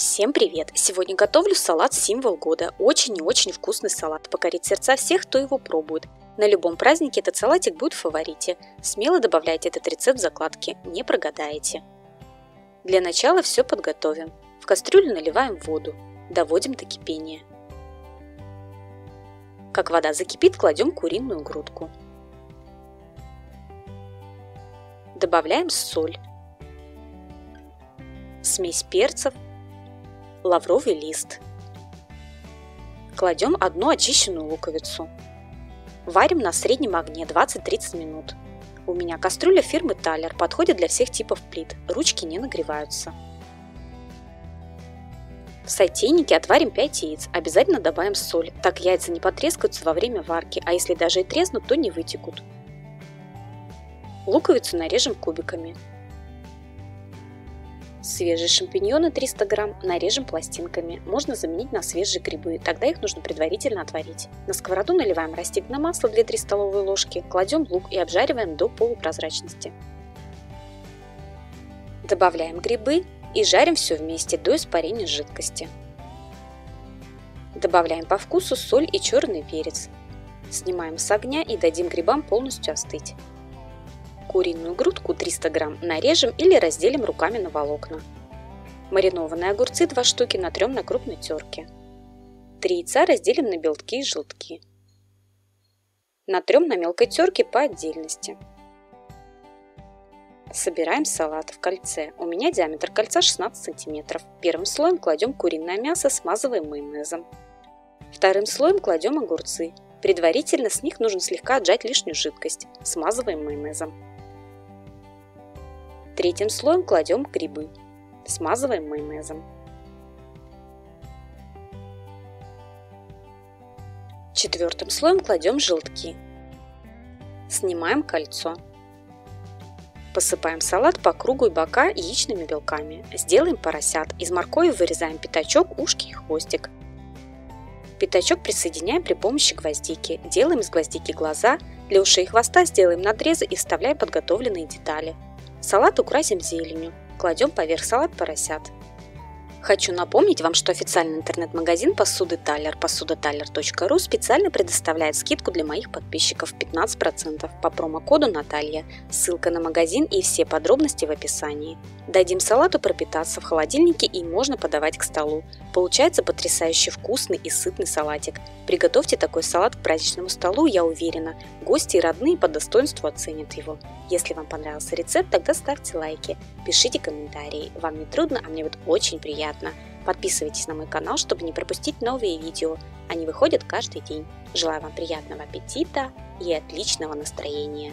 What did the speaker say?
Всем привет! Сегодня готовлю салат «Символ года». Очень и очень вкусный салат, покорит сердца всех, кто его пробует. На любом празднике этот салатик будет в фаворите. Смело добавляйте этот рецепт в закладки, не прогадаете. Для начала все подготовим. В кастрюлю наливаем воду, доводим до кипения. Как вода закипит, кладем куриную грудку. Добавляем соль, смесь перцев, лавровый лист. Кладем одну очищенную луковицу. Варим на среднем огне 20-30 минут. У меня кастрюля фирмы Талер, подходит для всех типов плит, ручки не нагреваются. В сотейнике отварим 5 яиц, обязательно добавим соль, так яйца не потрескаются во время варки, а если даже и треснут, то не вытекут. Луковицу нарежем кубиками. Свежие шампиньоны 300 грамм нарежем пластинками. Можно заменить на свежие грибы, тогда их нужно предварительно отварить. На сковороду наливаем растительное масло 2-3 столовые ложки, кладем лук и обжариваем до полупрозрачности. Добавляем грибы и жарим все вместе до испарения жидкости. Добавляем по вкусу соль и черный перец. Снимаем с огня и дадим грибам полностью остыть. Куриную грудку 300 грамм нарежем или разделим руками на волокна. Маринованные огурцы 2 штуки натрем на крупной терке. 3 яйца разделим на белки и желтки. Натрем на мелкой терке по отдельности. Собираем салат в кольце. У меня диаметр кольца 16 см. Первым слоем кладем куриное мясо, смазываем майонезом. Вторым слоем кладем огурцы. Предварительно с них нужно слегка отжать лишнюю жидкость. Смазываем майонезом. Третьим слоем кладем грибы. Смазываем майонезом. Четвертым слоем кладем желтки. Снимаем кольцо. Посыпаем салат по кругу и бока яичными белками. Сделаем поросят. Из моркови вырезаем пятачок, ушки и хвостик. Пятачок присоединяем при помощи гвоздики. Делаем из гвоздики глаза. Для ушей и хвоста сделаем надрезы и вставляем подготовленные детали. Салат украсим зеленью. Кладем поверх салат поросят. Хочу напомнить вам, что официальный интернет-магазин посуды Талер посудаталер.ру специально предоставляет скидку для моих подписчиков 15% по промокоду Наталья. Ссылка на магазин и все подробности в описании. Дадим салату пропитаться в холодильнике и можно подавать к столу. Получается потрясающе вкусный и сытный салатик. Приготовьте такой салат к праздничному столу, я уверена. Гости и родные по достоинству оценят его. Если вам понравился рецепт, тогда ставьте лайки, пишите комментарии. Вам не трудно, а мне будет очень приятно. Подписывайтесь на мой канал, чтобы не пропустить новые видео. Они выходят каждый день. Желаю вам приятного аппетита и отличного настроения.